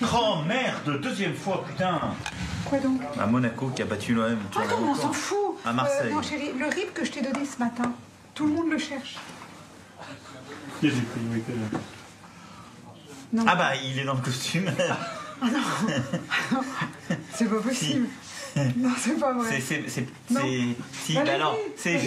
Grand merde, deuxième fois, putain Quoi donc? À Monaco qui a battu l'OM. Ah non, on s'en fout À Marseille. Euh, non chérie, le RIP que je t'ai donné ce matin, tout le monde le cherche. Non, Ah bah il est dans le costume. Ah ah c'est pas possible. non, c'est pas vrai. C'est si alors bah c'est